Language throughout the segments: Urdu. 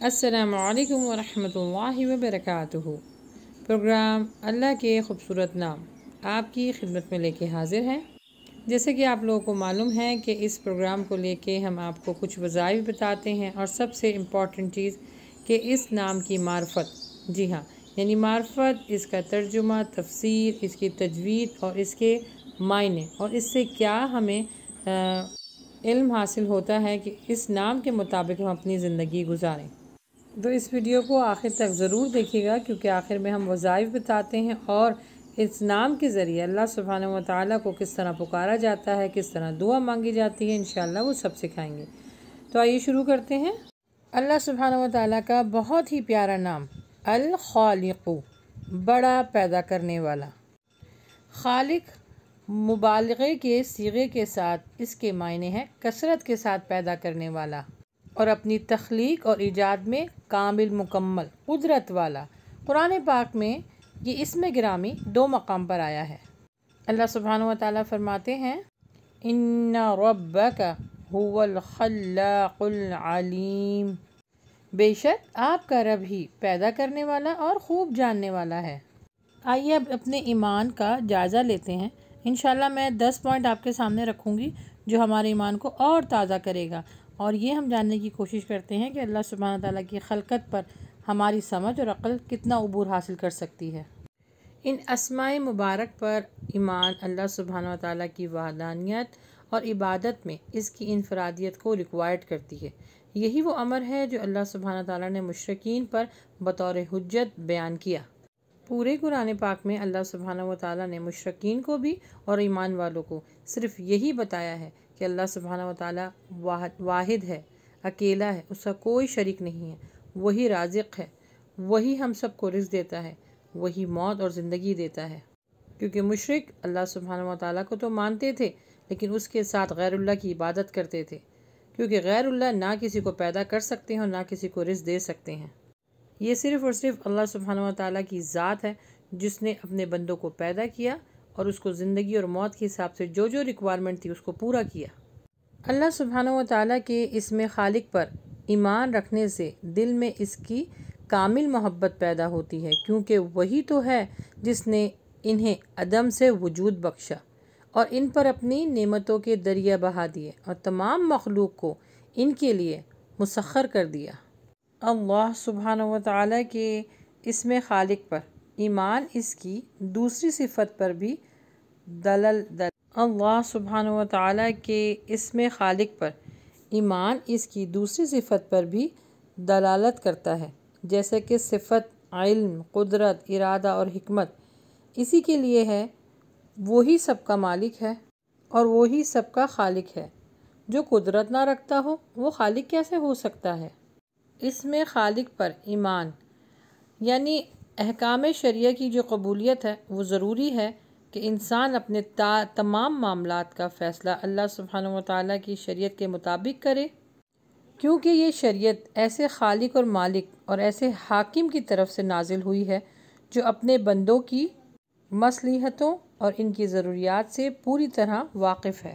السلام علیکم ورحمۃ اللہ وبرکاتہ۔ پروگرام اللہ کے خوبصورت نام آپ کی خدمت میں لے کے حاضر ہیں۔ جیسے کہ آپ لوگوں کو معلوم ہے کہ اس پروگرام کو لے کے ہم آپ کو کچھ وظائف بتاتے ہیں اور سب سے امپورٹنٹ چیز کہ اس نام کی معرفت۔ جی ہاں یعنی معرفت، اس کا ترجمہ، تفسیر، اس کی تجوید اور اس کے معنی۔ اور اس سے کیا ہمیں علم حاصل ہوتا ہے کہ اس نام کے مطابق ہم اپنی زندگی گزاریں۔ تو اس ویڈیو کو آخر تک ضرور دیکھیے گا، کیونکہ آخر میں ہم وظائف بتاتے ہیں اور اس نام کے ذریعے اللہ سبحانہ و تعالیٰ کو کس طرح پکارا جاتا ہے، کس طرح دعا مانگی جاتی ہے، انشاءاللہ وہ سب سکھائیں گے۔ تو آئیے شروع کرتے ہیں۔ اللہ سبحانہ و تعالیٰ کا بہت ہی پیارا نام، الخالق، بڑا پیدا کرنے والا۔ خالق مبالغے کے، سیغے کے ساتھ اس کے معنی ہے کثرت کے ساتھ پیدا کرنے والا۔ اور اپنی تخلیق اور ایجاد میں کامل مکمل قدرت والا۔ قرآن پاک میں یہ اسم گرامی دو مقام پر آیا ہے۔ اللہ سبحانہ و تعالیٰ فرماتے ہیں، ان ربک هو الخلاق العلیم بے شک آپ کا رب ہی پیدا کرنے والا اور خوب جاننے والا ہے۔ آئیے اب اپنے ایمان کا جائزہ لیتے ہیں۔ انشاءاللہ میں دس پوائنٹ آپ کے سامنے رکھوں گی جو ہمارے ایمان کو اور تازہ کرے گا۔ اور یہ ہم جاننے کی کوشش کرتے ہیں کہ اللہ سبحانہ تعالیٰ کی خلقت پر ہماری سمجھ اور عقل کتنا عبور حاصل کر سکتی ہے۔ ان اسماء مبارک پر ایمان، اللہ سبحانہ تعالیٰ کی وحدانیت اور عبادت میں اس کی انفرادیت کو ریکوائرڈ کرتی ہے۔ یہی وہ امر ہے جو اللہ سبحانہ تعالیٰ نے مشرقین پر بطور حجت بیان کیا۔ پورے قرآن پاک میں اللہ سبحانہ و تعالیٰ نے مشرقین کو بھی اور ایمان والوں کو صرف یہی بتایا ہے کہ اللہ سبحانہ و تعالیٰ واحد ہے، اکیلا ہے، اس کا کوئی شریک نہیں ہے۔ وہی رازق ہے، وہی ہم سب کو رزق دیتا ہے، وہی موت اور زندگی دیتا ہے۔ کیونکہ مشرق اللہ سبحانہ و تعالیٰ کو تو مانتے تھے، لیکن اس کے ساتھ غیر اللہ کی عبادت کرتے تھے۔ کیونکہ غیر اللہ نہ کسی کو پیدا کر سکتے ہیں اور نہ کسی کو رزق دے سکتے ہیں۔ یہ صرف اور صرف اللہ سبحانہ و تعالیٰ کی ذات ہے جس نے اپنے بندوں کو پیدا کیا اور اس کو زندگی اور موت کے حساب سے جو جو ریکوائرمنٹ تھی اس کو پورا کیا۔ اللہ سبحانہ و تعالیٰ کے اس میں خالق پر ایمان رکھنے سے دل میں اس کی کامل محبت پیدا ہوتی ہے، کیونکہ وہی تو ہے جس نے انہیں عدم سے وجود بخشا اور ان پر اپنی نعمتوں کے دریا بہا دیے اور تمام مخلوق کو ان کے لیے مسخر کر دیا۔ اللہ سبحانہ و تعالیٰ کے اس میں خالق پر۔ ایمان اس کی دوسری صفت پر بھی دلل دل اللہ سبحانہ و تعالیٰ کے اسم خالق پر۔ ایمان اس کی دوسری صفت پر بھی دلالت کرتا ہے، جیسے کہ صفت، علم، قدرت، ارادہ اور حکمت۔ اسی کے لیے ہے، وہی سب کا مالک ہے اور وہی سب کا خالق ہے۔ جو قدرت نہ رکھتا ہو، وہ خالق کیسے ہو سکتا ہے؟ اس میں خالق پر ایمان یعنی احکام شریعہ کی جو قبولیت ہے، وہ ضروری ہے کہ انسان اپنے تمام معاملات کا فیصلہ اللہ سبحانہ و تعالیٰ کی شریعت کے مطابق کرے۔ کیونکہ یہ شریعت ایسے خالق اور مالک اور ایسے حاکم کی طرف سے نازل ہوئی ہے جو اپنے بندوں کی مصلیحتوں اور ان کی ضروریات سے پوری طرح واقف ہے۔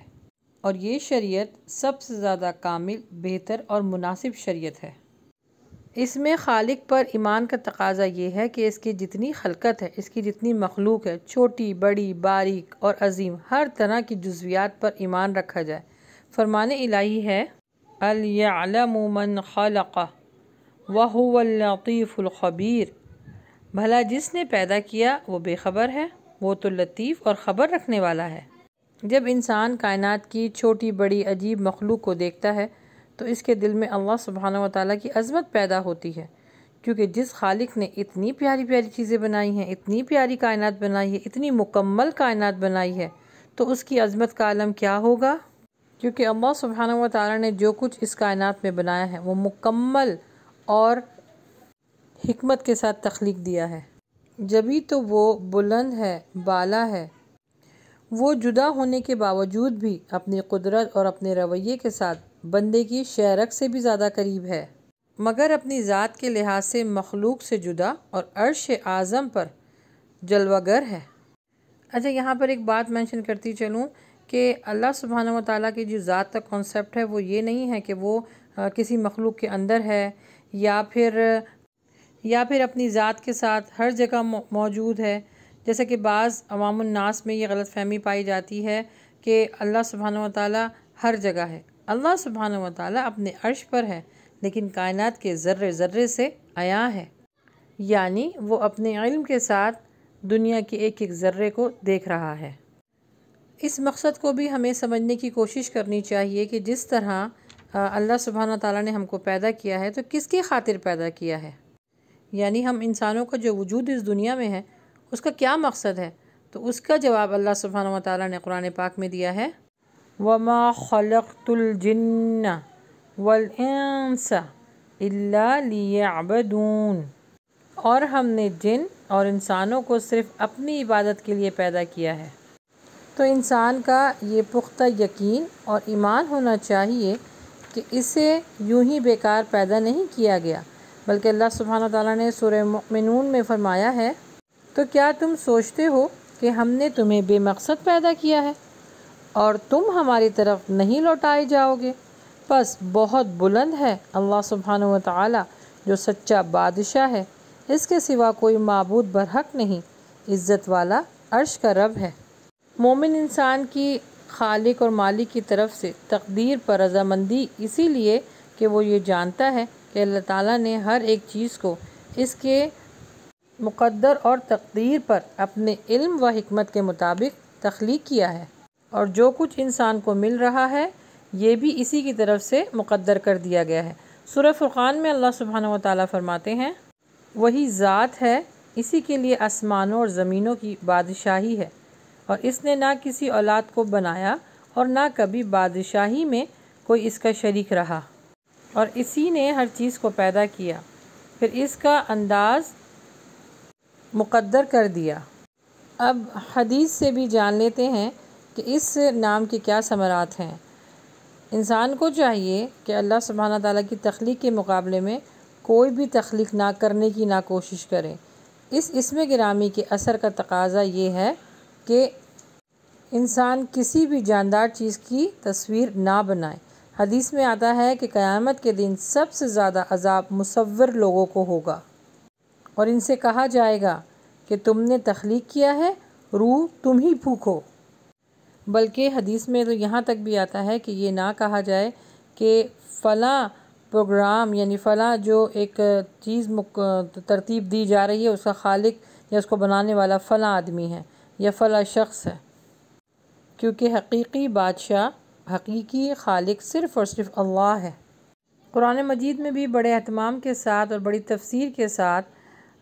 اور یہ شریعت سب سے زیادہ کامل، بہتر اور مناسب شریعت ہے۔ اس میں خالق پر ایمان کا تقاضا یہ ہے کہ اس کی جتنی خلقت ہے، اس کی جتنی مخلوق ہے، چھوٹی، بڑی، باریک اور عظیم، ہر طرح کی جزویات پر ایمان رکھا جائے۔ فرمان الہی ہے، الیعلم من خلق وهو اللطیف الخبیر بھلا جس نے پیدا کیا وہ بے خبر ہے، وہ تو لطیف اور خبر رکھنے والا ہے۔ جب انسان کائنات کی چھوٹی، بڑی، عجیب مخلوق کو دیکھتا ہے تو اس کے دل میں اللہ سبحانہ و تعالیٰ کی عظمت پیدا ہوتی ہے۔ کیونکہ جس خالق نے اتنی پیاری پیاری چیزیں بنائی ہیں، اتنی پیاری کائنات بنائی ہے، اتنی مکمل کائنات بنائی ہے، تو اس کی عظمت کا عالم کیا ہوگا؟ کیونکہ اللہ سبحانہ و تعالیٰ نے جو کچھ اس کائنات میں بنایا ہے، وہ مکمل اور حکمت کے ساتھ تخلیق دیا ہے۔ جبھی تو وہ بلند ہے، بالا ہے، وہ جدا ہونے کے باوجود بھی اپنی قدرت اور اپنے رویے کے ساتھ بندے کی شہرک سے بھی زیادہ قریب ہے۔ مگر اپنی ذات کے لحاظ سے مخلوق سے جدا اور عرش اعظم پر جلوہ گر ہے۔ اچھا یہاں پر ایک بات مینشن کرتی چلوں کہ اللہ سبحانہ و تعالیٰ کی جو ذات کا کانسیپٹ ہے، وہ یہ نہیں ہے کہ وہ کسی مخلوق کے اندر ہے یا پھر یا پھر اپنی ذات کے ساتھ ہر جگہ موجود ہے۔ جیسے کہ بعض عوام الناس میں یہ غلط فہمی پائی جاتی ہے کہ اللہ سبحانہ و تعالیٰ ہر جگہ ہے۔ اللہ سبحانہ و تعالیٰ اپنے عرش پر ہے، لیکن کائنات کے ذرے ذرے سے آیا ہے۔ یعنی وہ اپنے علم کے ساتھ دنیا کے ایک ایک ذرے کو دیکھ رہا ہے۔ اس مقصد کو بھی ہمیں سمجھنے کی کوشش کرنی چاہیے کہ جس طرح اللہ سبحانہ تعالیٰ نے ہم کو پیدا کیا ہے، تو کس کی خاطر پیدا کیا ہے؟ یعنی ہم انسانوں کا جو وجود اس دنیا میں ہے، اس کا کیا مقصد ہے؟ تو اس کا جواب اللہ سبحانہ و تعالیٰ نے قرآن پاک میں دیا ہے۔ وَمَا خَلَقْتُ الْجِنَّ وَالْإِنسَ إِلَّا لِيَعْبَدُونَ۔ اور ہم نے جن اور انسانوں کو صرف اپنی عبادت کے لیے پیدا کیا ہے۔ تو انسان کا یہ پختہ یقین اور ایمان ہونا چاہیے کہ اسے یوں ہی بیکار پیدا نہیں کیا گیا، بلکہ اللہ سبحانہ تعالیٰ نے سورہ مؤمنون میں فرمایا ہے، تو کیا تم سوچتے ہو کہ ہم نے تمہیں بے مقصد پیدا کیا ہے؟ اور تم ہماری طرف نہیں لوٹائے جاؤ گے۔ بس بہت بلند ہے اللہ سبحانہ و تعالیٰ جو سچا بادشاہ ہے۔ اس کے سوا کوئی معبود برحق نہیں۔ عزت والا عرش کا رب ہے۔ مومن انسان کی خالق اور مالک کی طرف سے تقدیر پر رضامندی اسی لیے کہ وہ یہ جانتا ہے کہ اللہ تعالیٰ نے ہر ایک چیز کو اس کے مقدر اور تقدیر پر اپنے علم و حکمت کے مطابق تخلیق کیا ہے۔ اور جو کچھ انسان کو مل رہا ہے، یہ بھی اسی کی طرف سے مقدر کر دیا گیا ہے۔ سورہ فرقان میں اللہ سبحانہ و تعالیٰ فرماتے ہیں، وہی ذات ہے، اسی کے لیے آسمانوں اور زمینوں کی بادشاہی ہے۔ اور اس نے نہ کسی اولاد کو بنایا اور نہ کبھی بادشاہی میں کوئی اس کا شریک رہا۔ اور اسی نے ہر چیز کو پیدا کیا، پھر اس کا انداز مقدر کر دیا۔ اب حدیث سے بھی جان لیتے ہیں کہ اس نام کے کیا ثمرات ہیں۔ انسان کو چاہیے کہ اللہ سبحانہ تعالیٰ کی تخلیق کے مقابلے میں کوئی بھی تخلیق نہ کرنے کی نہ کوشش کرے۔ اس اسم گرامی کے اثر کا تقاضا یہ ہے کہ انسان کسی بھی جاندار چیز کی تصویر نہ بنائے۔ حدیث میں آتا ہے کہ قیامت کے دن سب سے زیادہ عذاب مصور لوگوں کو ہوگا۔ اور ان سے کہا جائے گا کہ تم نے تخلیق کیا ہے، روح تم ہی پھوکو بلکہ حدیث میں تو یہاں تک بھی آتا ہے کہ یہ نہ کہا جائے کہ فلاں پروگرام یعنی فلاں جو ایک چیز ترتیب دی جا رہی ہے، اس کا خالق یا اس کو بنانے والا فلاں آدمی ہے یا فلاں شخص ہے۔ کیونکہ حقیقی بادشاہ، حقیقی خالق صرف اور صرف اللہ ہے۔ قرآن مجید میں بھی بڑے اہتمام کے ساتھ اور بڑی تفسیر کے ساتھ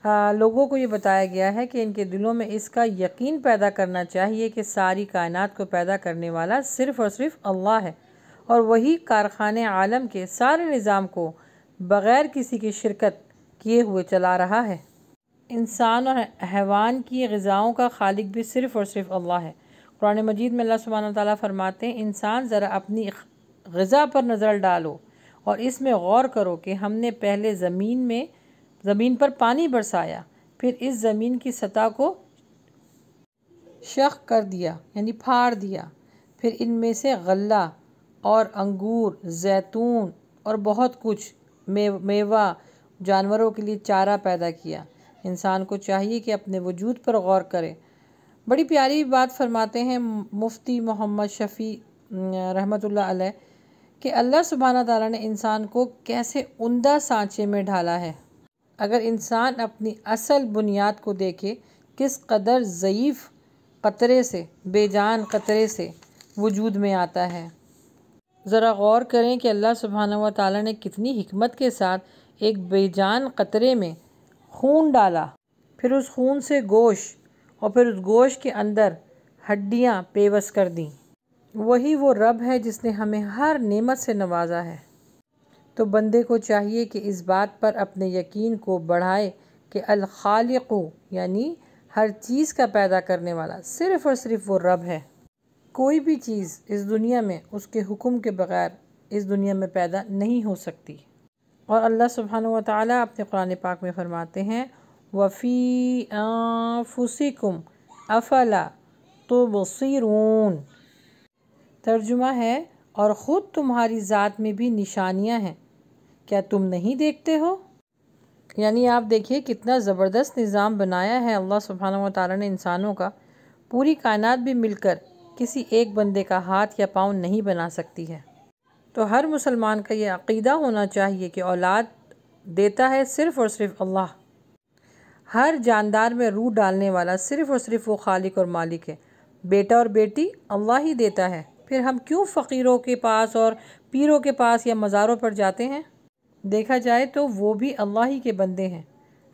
ہاں، لوگوں کو یہ بتایا گیا ہے کہ ان کے دلوں میں اس کا یقین پیدا کرنا چاہیے کہ ساری کائنات کو پیدا کرنے والا صرف اور صرف اللہ ہے۔ اور وہی کارخانے عالم کے سارے نظام کو بغیر کسی کی شرکت کیے ہوئے چلا رہا ہے۔ انسان اور حیوان کی غذاؤں کا خالق بھی صرف اور صرف اللہ ہے۔ قرآن مجید میں اللہ سبحانہ تعالیٰ فرماتے ہیں، انسان ذرا اپنی غذا پر نظر ڈالو اور اس میں غور کرو کہ ہم نے پہلے زمین میں زمین پر پانی برسایا، پھر اس زمین کی سطح کو شخ کر دیا یعنی پھاڑ دیا۔ پھر ان میں سے غلہ اور انگور، زیتون اور بہت کچھ میوہ، جانوروں کے لیے چارہ پیدا کیا۔ انسان کو چاہیے کہ اپنے وجود پر غور کرے۔ بڑی پیاری بات فرماتے ہیں مفتی محمد شفیع رحمۃ اللہ علیہ، کہ اللہ سبحانہ تعالیٰ نے انسان کو کیسے عمدہ سانچے میں ڈھالا ہے۔ اگر انسان اپنی اصل بنیاد کو دیکھے، کس قدر ضعیف قطرے سے، بے جان قطرے سے وجود میں آتا ہے۔ ذرا غور کریں کہ اللہ سبحانہ و تعالیٰ نے کتنی حکمت کے ساتھ ایک بے جان قطرے میں خون ڈالا۔ پھر اس خون سے گوشت اور پھر اس گوشت کے اندر ہڈیاں پیوس کر دیں۔ وہی وہ رب ہے جس نے ہمیں ہر نعمت سے نوازا ہے۔ تو بندے کو چاہیے کہ اس بات پر اپنے یقین کو بڑھائے کہ الخالق یعنی ہر چیز کا پیدا کرنے والا صرف اور صرف وہ رب ہے۔ کوئی بھی چیز اس دنیا میں اس کے حکم کے بغیر اس دنیا میں پیدا نہیں ہو سکتی۔ اور اللہ سبحانہ و تعالیٰ اپنے قرآن پاک میں فرماتے ہیں وفی انفسکم افلا تبصرون۔ ترجمہ ہے، اور خود تمہاری ذات میں بھی نشانیاں ہیں۔ کیا تم نہیں دیکھتے ہو؟ یعنی آپ دیکھیے کتنا زبردست نظام بنایا ہے اللہ سبحانہ و تعالیٰ نے انسانوں کا۔ پوری کائنات بھی مل کر کسی ایک بندے کا ہاتھ یا پاؤں نہیں بنا سکتی ہے۔ تو ہر مسلمان کا یہ عقیدہ ہونا چاہیے کہ اولاد دیتا ہے صرف اور صرف اللہ۔ ہر جاندار میں روح ڈالنے والا صرف اور صرف وہ خالق اور مالک ہے۔ بیٹا اور بیٹی اللہ ہی دیتا ہے۔ پھر ہم کیوں فقیروں کے پاس اور پیروں کے پاس یا مزاروں پر جاتے ہیں؟ دیکھا جائے تو وہ بھی اللہ ہی کے بندے ہیں۔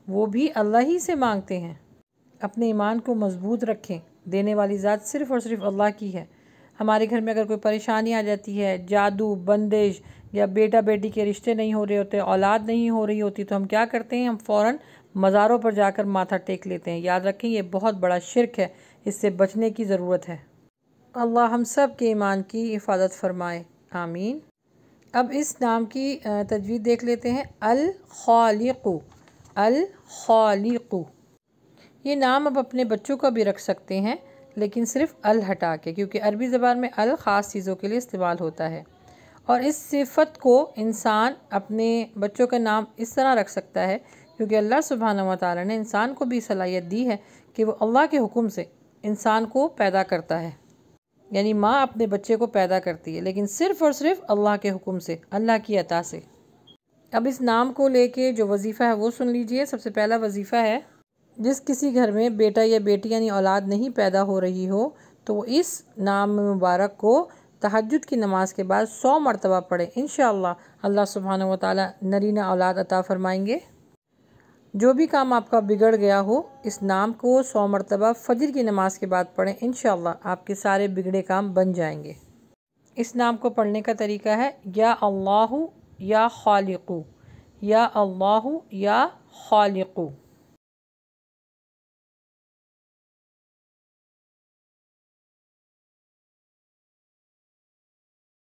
وہ بھی اللہ ہی سے مانگتے ہیں۔ اپنے ایمان کو مضبوط رکھیں۔ دینے والی ذات صرف اور صرف اللہ کی ہے۔ ہمارے گھر میں اگر کوئی پریشانی آ جاتی ہے، جادو، بندش یا بیٹا بیٹی کے رشتے نہیں ہو رہے ہوتے، اولاد نہیں ہو رہی ہوتی، تو ہم کیا کرتے ہیں؟ ہم فوراً مزاروں پر جا کر ماتھا ٹیک لیتے ہیں۔ یاد رکھیں، یہ بہت بڑا شرک ہے۔ اس سے بچنے کی ضرورت ہے۔ اللہ ہم سب کے ایمان کی حفاظت فرمائے۔ آمین۔ اب اس نام کی تجوید دیکھ لیتے ہیں۔ الخالق الخالق یہ نام اب اپنے بچوں کا بھی رکھ سکتے ہیں، لیکن صرف ال ہٹا کے، کیونکہ عربی زبان میں ال خاص چیزوں کے لیے استعمال ہوتا ہے۔ اور اس صفت کو انسان اپنے بچوں کا نام اس طرح رکھ سکتا ہے، کیونکہ اللہ سبحانہ و تعالیٰ نے انسان کو بھی صلاحیت دی ہے کہ وہ اللہ کے حکم سے انسان کو پیدا کرتا ہے۔ یعنی ماں اپنے بچے کو پیدا کرتی ہے، لیکن صرف اور صرف اللہ کے حکم سے، اللہ کی عطا سے۔ اب اس نام کو لے کے جو وظیفہ ہے وہ سن لیجیے۔ سب سے پہلا وظیفہ ہے، جس کسی گھر میں بیٹا یا بیٹی یعنی اولاد نہیں پیدا ہو رہی ہو، تو وہ اس نام مبارک کو تحجد کی نماز کے بعد سو مرتبہ پڑھے انشاءاللہ اللہ سبحانہ و تعالیٰ نرینہ اولاد عطا فرمائیں گے۔ جو بھی کام آپ کا بگڑ گیا ہو، اس نام کو سو مرتبہ فجر کی نماز کے بعد پڑھیں، انشاءاللہ آپ کے سارے بگڑے کام بن جائیں گے۔ اس نام کو پڑھنے کا طریقہ ہے، یا اللہ یا خالقو یا اللہ یا خالقو